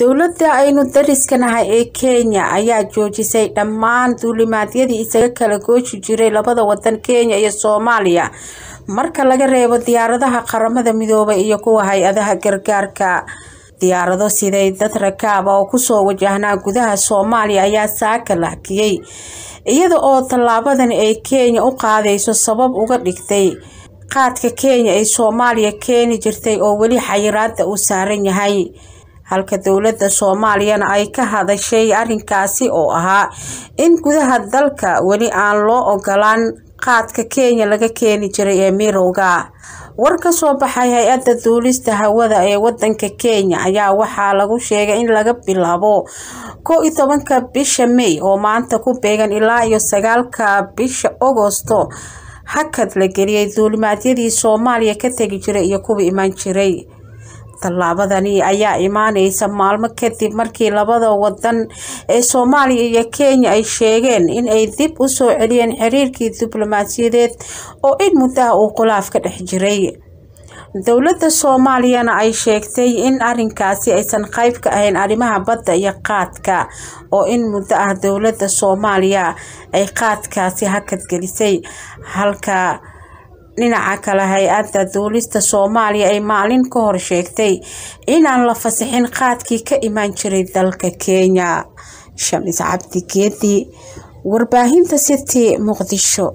dowladda aynu dariska nahay ee kenya ayaa joojisay dhammaan duulimaadyadii isaga kala gooji jiray labada wadan kenya iyo soomaaliya. Marka laga reebo diyaaradaha qaramada midoobay iyo kuwa hay'adaha gargaarka diyaarado siday dad rakaaba oo ku soo wajahnaa gudaha soomaaliya ayaa saaka la hakiyey iyada oo tallaabadani ay kenya u qaadayso sabab uga dhigtay qaadka kenya ay soomaaliya keeni jirtay oo weli xayiraada uu saaran yahay halka dowladda soomaaliyana ay ka hadashay arrinkaasi oo ahaa in gudaha dalka weli aan loo ogolaan qaadka kenya laga keeni jiray ee mirowga war ka soo baxay hay'adda duulista hawada ee wadanka kenya ayaa waxaa lagu sheegay in laga bilaabo kow iyo tobanka bisha may oo maanta ku beegan ilaa iyo sagaalka bisha agosto. Hakad la geliyay duulimaadyadii soomaaliya ka tegi jiray iyo kuwa imaan jiray tallaabadani ayaa imaaneysa maalmo kadib markii labada wadan ee soomaaliya iyo kenya ay sheegeen in ay dib u soo celiyeen xiriirkii diblomaasiyadeed oo in muddaha uu khulaaf ka dhex jiray. Dowladda soomaaliyana ay sheegtay in arrinkaasi aysan qayb ka ahayn arrimaha badda iyo qaadka oo in muddo ah dowladda soomaaliya ay qaadkaasi hakad gelisay. Halka dhinaca kale hay'adda duulista soomaaliya ay maalin ka hor sheegtay inaan la fasixin qaadkii ka imaan jiray dalka kenya. Shamis cabdi geedi warbaahinta city muqdisho